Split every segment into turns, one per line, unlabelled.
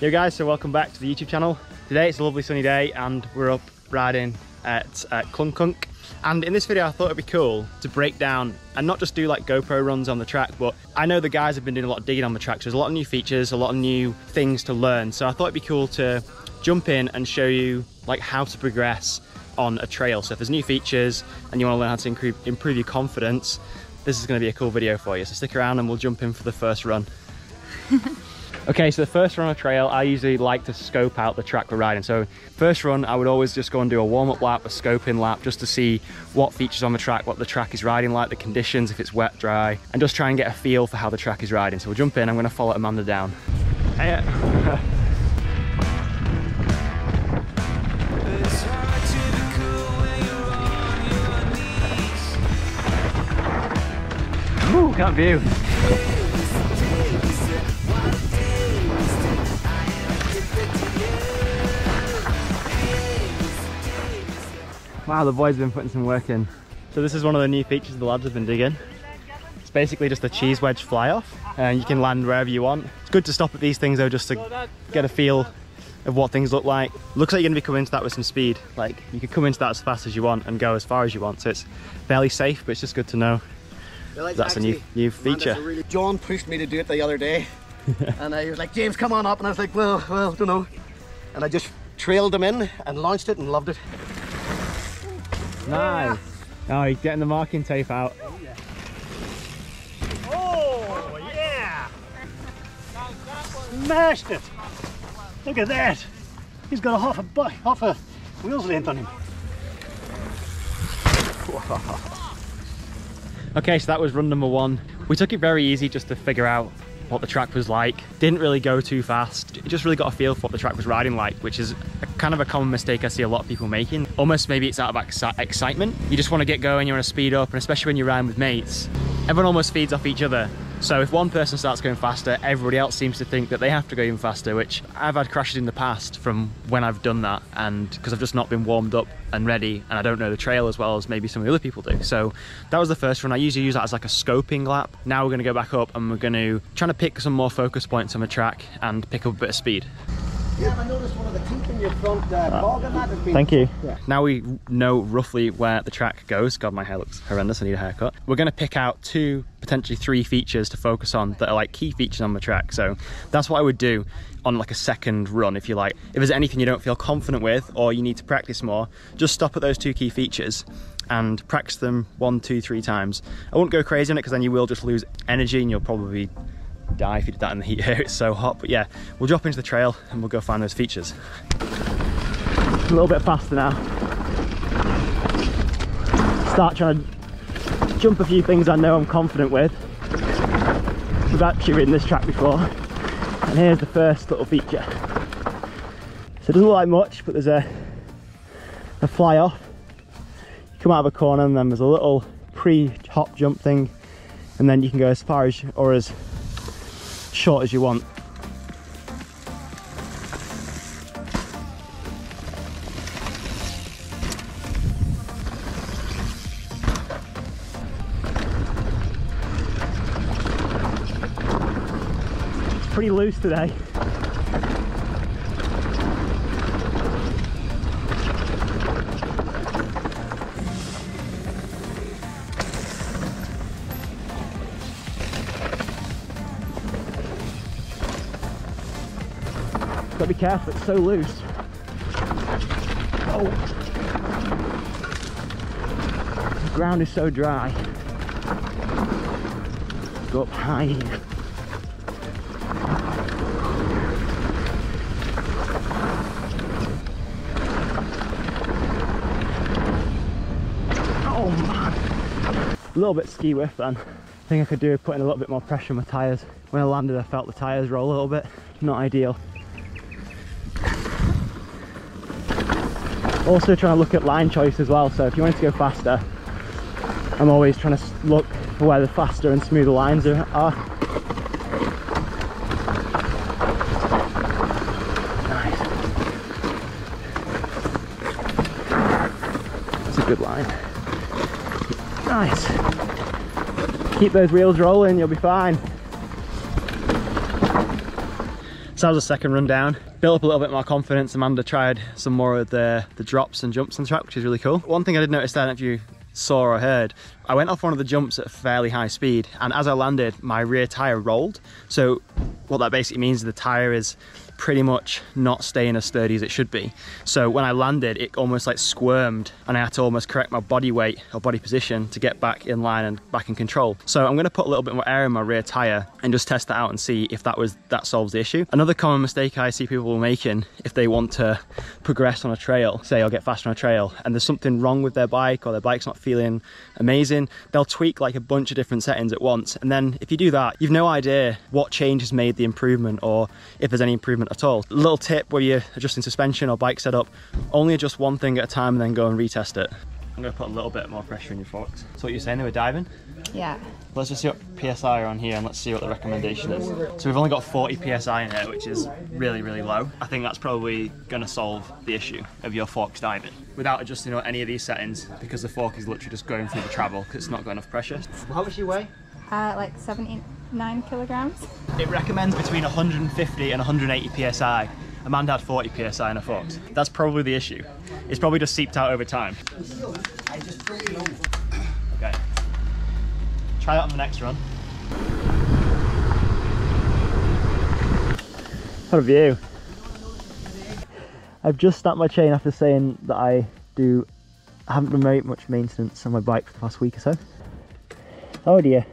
Yo guys, so welcome back to the YouTube channel. Today it's a lovely sunny day and we're up riding at uh, Klungkung. And in this video I thought it'd be cool to break down and not just do like GoPro runs on the track, but I know the guys have been doing a lot of digging on the track. So there's a lot of new features, a lot of new things to learn. So I thought it'd be cool to jump in and show you like how to progress on a trail. So if there's new features and you want to learn how to improve, improve your confidence, this is going to be a cool video for you. So stick around and we'll jump in for the first run. okay, so the first run a trail, I usually like to scope out the track we're riding. So first run, I would always just go and do a warm-up lap, a scoping lap, just to see what features on the track, what the track is riding like, the conditions, if it's wet, dry, and just try and get a feel for how the track is riding. So we'll jump in, I'm going to follow Amanda down. Hey. Ooh, can't view. Wow, the boys have been putting some work in. So this is one of the new features the lads have been digging. It's basically just a cheese wedge fly off and you can land wherever you want. It's good to stop at these things though just to get a feel of what things look like. Looks like you're gonna be coming into that with some speed. Like you can come into that as fast as you want and go as far as you want. So it's fairly safe, but it's just good to know
Well,
that's a new new feature.
Really, John pushed me to do it the other day, and he was like, "James, come on up," and I was like, "Well, well, don't know," and I just trailed him in and launched it and loved it.
Nice. Oh, he's getting the marking tape out.
Oh, yeah! Smashed it! Look at that! He's got a half a bu- half a wheel's length on him.
Okay, so that was run number one. We took it very easy just to figure out what the track was like. Didn't really go too fast. Just really got a feel for what the track was riding like, which is a, kind of a common mistake I see a lot of people making. Almost maybe it's out of exci excitement. You just want to get going, you want to speed up, and especially when you're riding with mates, everyone almost feeds off each other. So if one person starts going faster, everybody else seems to think that they have to go even faster, which I've had crashes in the past from when I've done that and because I've just not been warmed up and ready and I don't know the trail as well as maybe some of the other people do. So that was the first one. I usually use that as like a scoping lap. Now we're gonna go back up and we're gonna try to pick some more focus points on the track and pick up a bit of speed.
Yeah, I noticed one of the teeth in your front uh, cog and that has been.
Thank you.
Yeah.
Now we know roughly where the track goes. God, my hair looks horrendous. I need a haircut. We're going to pick out two, potentially three features to focus on that are like key features on the track. So that's what I would do on like a second run, if you like. If there's anything you don't feel confident with or you need to practice more, just stop at those two key features and practice them one, two, three times. I won't go crazy on it because then you will just lose energy and you'll probably die if you did that in the heat here. It's so hot. But yeah, we'll drop into the trail and we'll go find those features. A little bit faster now. Start trying to jump a few things I know I'm confident with. We've actually ridden this track before. And here's the first little feature. So it doesn't look like much, but there's a, a fly off. You come out of a corner and then there's a little pre-hop jump thing. And then you can go as far as or as short as you want. It's pretty loose today. Gotta be careful, it's so loose. Oh. The ground is so dry. Go up high. Oh man. A little bit ski whiff then. I think I could do putting a little bit more pressure on my tyres. When I landed I felt the tyres roll a little bit. Not ideal. Also trying to look at line choice as well, so if you wanted to go faster, I'm always trying to look for where the faster and smoother lines are. are. Nice. A good line. Nice. Keep those wheels rolling, you'll be fine. So that was the second run down. Built up a little bit more confidence. Amanda tried some more of the, the drops and jumps on the track, which is really cool. One thing I did notice then, if you saw or heard, I went off one of the jumps at a fairly high speed and as I landed, my rear tyre rolled. So what that basically means is the tyre is pretty much not staying as sturdy as it should be. So when I landed, it almost like squirmed and I had to almost correct my body weight or body position to get back in line and back in control. So I'm gonna put a little bit more air in my rear tire and just test that out and see if that was that solves the issue. Another common mistake I see people making if they want to progress on a trail, say I'll get faster on a trail and there's something wrong with their bike or their bike's not feeling amazing, they'll tweak like a bunch of different settings at once. And then if you do that, you've no idea what change has made the improvement or if there's any improvement at all. Little tip where you're adjusting suspension or bike setup, only adjust one thing at a time and then go and retest it. I'm gonna put a little bit more pressure in your forks. So what you're saying, they were diving?
Yeah.
Let's just see what PSI are on here and let's see what the recommendation is. So we've only got 40 PSI in here, which is really, really low. I think that's probably gonna solve the issue of your forks diving without adjusting any of these settings because the fork is literally just going through the travel because it's not got enough pressure. How much do you weigh?
Uh, like 79 kilograms.
It recommends between 150 and 180 PSI. Amanda had 40 PSI in a forks. That's probably the issue. It's probably just seeped out over time. Okay. Try that on the next run. What a view. I've just snapped my chain after saying that I do I haven't done very much maintenance on my bike for the past week or so. Oh dear.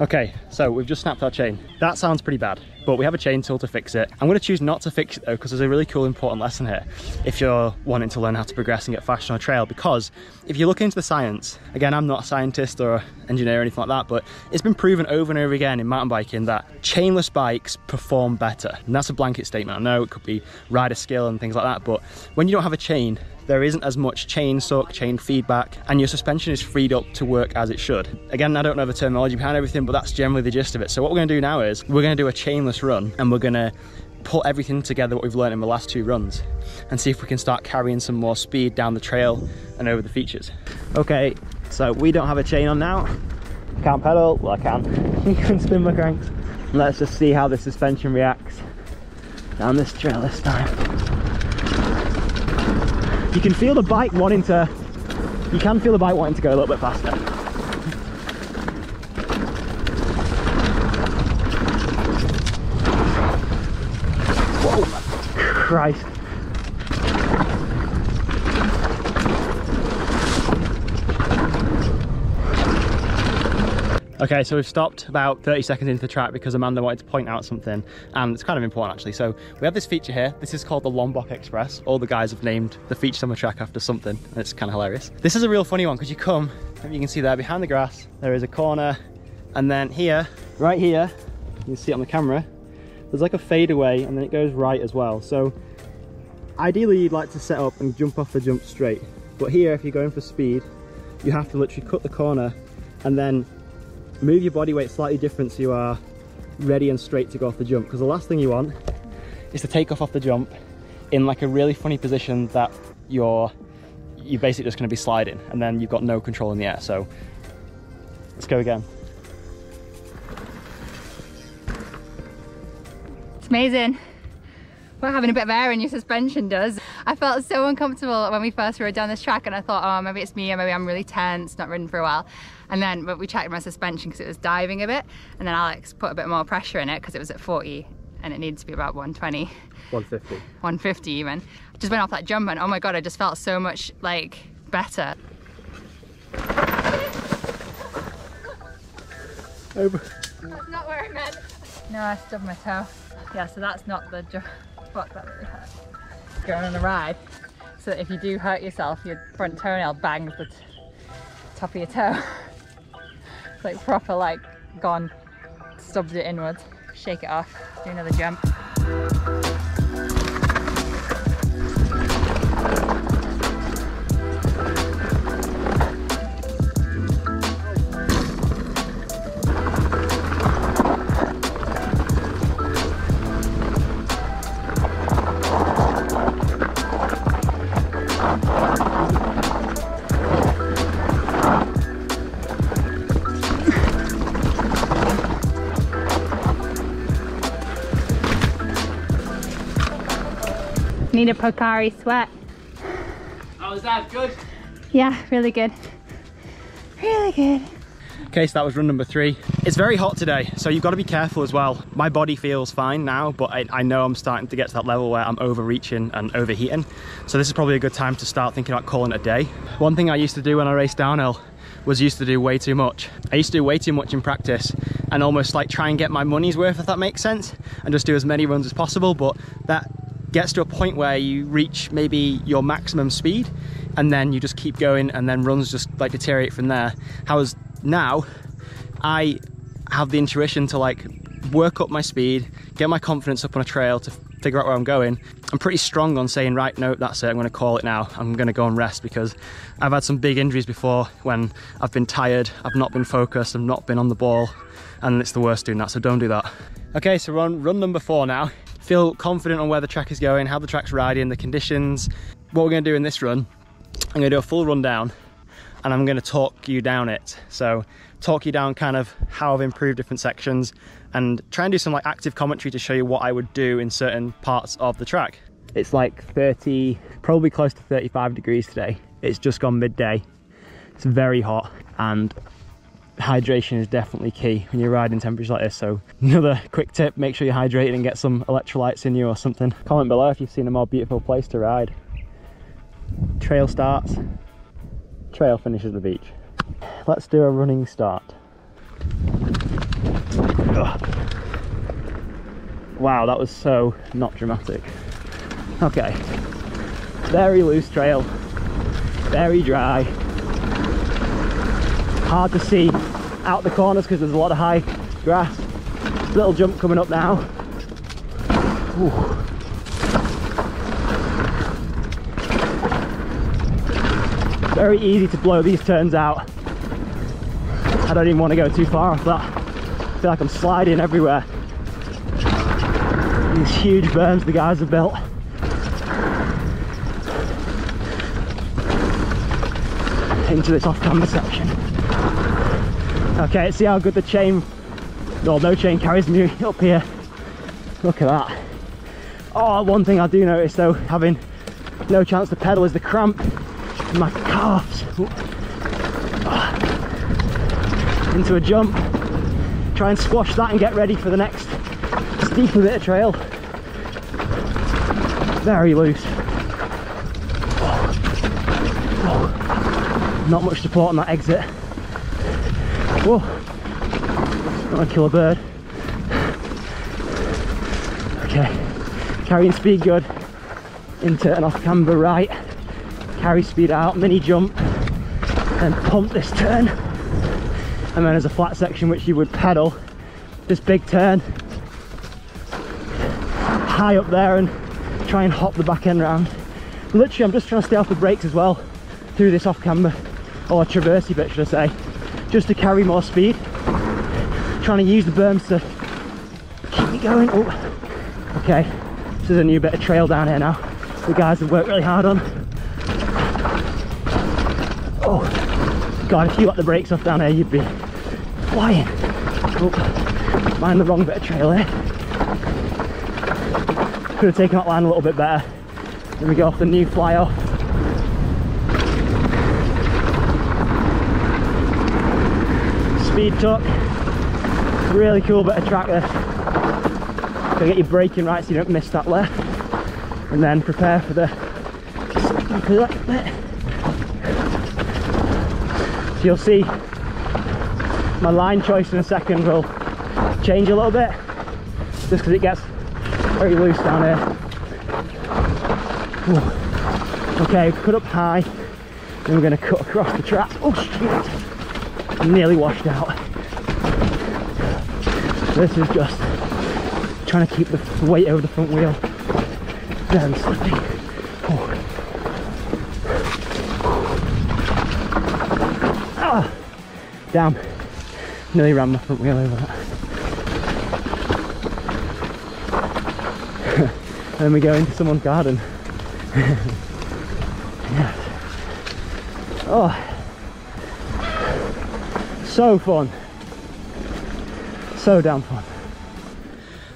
Okay, so we've just snapped our chain. That sounds pretty bad, but we have a chain tool to fix it. I'm gonna choose not to fix it though, because there's a really cool important lesson here if you're wanting to learn how to progress and get faster on a trail, because if you look into the science, again, I'm not a scientist or engineer or anything like that, but it's been proven over and over again in mountain biking that chainless bikes perform better. And that's a blanket statement. I know it could be rider skill and things like that, but when you don't have a chain, there isn't as much chain suck, chain feedback, and your suspension is freed up to work as it should. Again, I don't know the terminology behind everything, but that's generally the gist of it. So what we're gonna do now is, we're gonna do a chainless run, and we're gonna put everything together what we've learned in the last two runs, and see if we can start carrying some more speed down the trail and over the features. Okay, so we don't have a chain on now. Can't pedal, well I can. you can spin my cranks. Let's just see how the suspension reacts down this trail this time you can feel the bike wanting to you can feel the bike wanting to go a little bit faster Whoa, Christ Okay, so we've stopped about 30 seconds into the track because Amanda wanted to point out something, and it's kind of important actually. So we have this feature here. This is called the Lombok Express. All the guys have named the features on the track after something, and it's kind of hilarious. This is a real funny one because you come, you can see there behind the grass, there is a corner, and then here, right here, you can see it on the camera, there's like a fadeaway, and then it goes right as well. So ideally you'd like to set up and jump off the jump straight, but here if you're going for speed, you have to literally cut the corner and then move your body weight slightly different so you are ready and straight to go off the jump. Because the last thing you want is to take off off the jump in like a really funny position that you're you're basically just going to be sliding and then you've got no control in the air. So let's go again
amazing what having a bit of air in your suspension does. I felt so uncomfortable when we first rode down this track and I thought, oh, maybe it's me or maybe I'm really tense, not ridden for a while. And then but we checked my suspension because it was diving a bit. And then Alex put a bit more pressure in it because it was at 40 and it needed to be about 120.
150.
150 even. I just went off that jump and oh my God, I just felt so much like better.
Over.
That's not where I meant. No, I stubbed my toe. Yeah, so that's not the. Fuck, that really hurt. Going on a ride, so if you do hurt yourself, your front toenail bangs the top of your toe. it's like proper like gone, stubbed it inwards. Shake it off, do another jump. Need a Pocari sweat.
Oh, How was that? Good?
Yeah, really good. Really good.
Okay, so that was run number three. It's very hot today, so you've got to be careful as well. My body feels fine now, but I, I, know I'm starting to get to that level where I'm overreaching and overheating. So this is probably a good time to start thinking about calling it a day. One thing I used to do when I raced downhill was used to do way too much. I used to do way too much in practice and almost like try and get my money's worth, if that makes sense, and just do as many runs as possible, but that gets to a point where you reach maybe your maximum speed and then you just keep going and then runs just like deteriorate from there. How's now I have the intuition to like work up my speed, get my confidence up on a trail to figure out where I'm going. I'm pretty strong on saying, right, no, that's it, I'm gonna call it now. I'm gonna go and rest because I've had some big injuries before when I've been tired, I've not been focused, I've not been on the ball, and it's the worst doing that, so don't do that. Okay, so we're on run number four now feel confident on where the track is going, how the track's riding, the conditions. What we're gonna do in this run, I'm gonna do a full run down and I'm gonna talk you down it. So talk you down kind of how I've improved different sections and try and do some like active commentary to show you what I would do in certain parts of the track. It's like 30, probably close to 35 degrees today. It's just gone midday. It's very hot and hydration is definitely key when you're riding temperatures like this. So another quick tip, make sure you're hydrated and get some electrolytes in you or something. Comment below if you've seen a more beautiful place to ride. Trail starts, trail finishes the beach. Let's do a running start. Ugh. Wow, that was so not dramatic. Okay, very loose trail, very dry, hard to see out the corners because there's a lot of high grass. Little jump coming up now. Ooh. Very easy to blow these turns out. I don't even want to go too far off that. I feel like I'm sliding everywhere. These huge berms the guys have built. Into this off-camber section. Okay, see how good the chain, no, no chain carries me up here. Look at that. Oh, one thing I do notice though, having no chance to pedal is the cramp in my calves. Ah. Into a jump. Try and squash that and get ready for the next steeper bit of trail. Very loose. Oh. Oh. Not much support on that exit. Whoa, want to kill a bird. Okay, carrying speed good into an off camber right, carry speed out, mini jump, and pump this turn. And then there's a flat section which you would pedal, this big turn, high up there and try and hop the back end round. Literally, I'm just trying to stay off the brakes as well through this off camber, or traversey bit should I say just to carry more speed. Trying to use the berms to keep me going. Oh, okay. This is a new bit of trail down here now. The guys have worked really hard on. Oh, God, if you got the brakes off down here, you'd be flying. Oh, mind the wrong bit of trail here. Could have taken that line a little bit better. Then we go off the new fly off. Speed tuck. Really cool bit of track there. Gotta get your braking right so you don't miss that left. And then prepare for the bit. So you'll see my line choice in a second will change a little bit just because it gets very loose down here. Ooh. Okay, cut up high, then we're going to cut across the track. Oh shit! I'm nearly washed out. This is just trying to keep the weight over the front wheel. Very slippy. Oh. Ah, damn. Nearly ran my front wheel over that. then we go into someone's garden. yes. Oh so fun so damn fun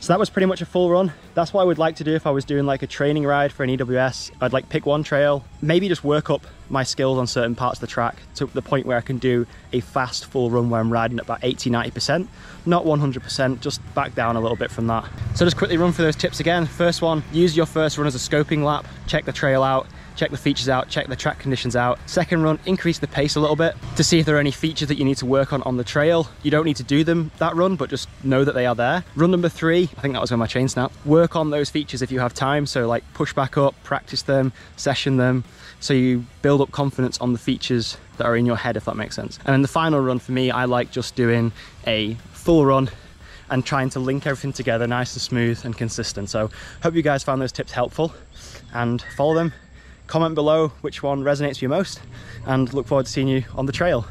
So that was pretty much a full run. That's what I would like to do if I was doing like a training ride for an EWS. I'd like pick one trail, maybe just work up my skills on certain parts of the track to the point where I can do a fast full run where I'm riding at about 80, 90%, not 100%, just back down a little bit from that. So just quickly run through those tips again. First one, use your first run as a scoping lap, check the trail out, check the features out, check the track conditions out. Second run, increase the pace a little bit to see if there are any features that you need to work on on the trail. You don't need to do them that run, but just know that they are there. Run number three, I think that was when my chain snapped. Work on those features if you have time. So like push back up, practice them, session them. So you build up confidence on the features that are in your head, if that makes sense. And then the final run for me, I like just doing a full run and trying to link everything together nice and smooth and consistent. So hope you guys found those tips helpful and follow them comment below which one resonates with you most and look forward to seeing you on the trail.